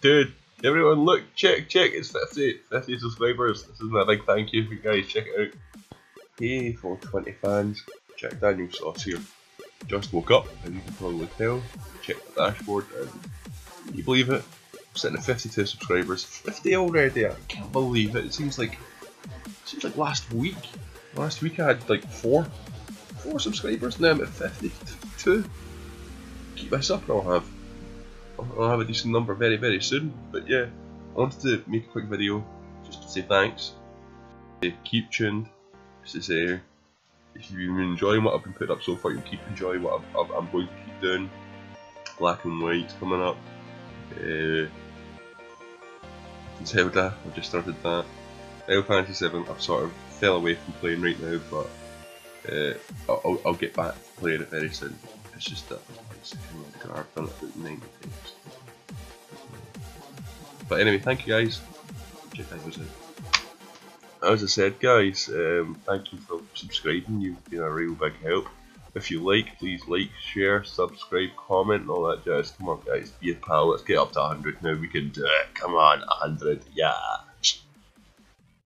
Dude. Everyone, look, check, check. It's 50, 50 subscribers. This is my big thank you for you guys. Check it out. Hey, 420 fans. Jack Daniel Sauce here. Just woke up, as you can probably tell. Check the dashboard, and you believe it? I'm sitting at 52 subscribers. 50 already. I can't believe it. It seems like it seems like last week. Last week I had like four, four subscribers. Now I'm at 52. Keep this up, and I'll have I'll have a decent number very very soon. But yeah, I wanted to make a quick video just to say thanks. Say keep tuned. Just to say if you've been enjoying what I've been putting up so far, you keep enjoying what i am going to keep doing. Black and White coming up. Uh, Zelda, I've just started that. Final Fantasy 7, I've sort of fell away from playing right now, but uh, I'll, I'll, get back to playing it very soon. It's just that it's kind of I've done it about 90 times. But anyway, thank you guys. As I said, guys, um, thank you for subscribing. You've been a real big help. If you like, please like, share, subscribe, comment, all that jazz. Come on, guys, be a pal. Let's get up to 100 now. We can do it. Come on, 100. Yeah.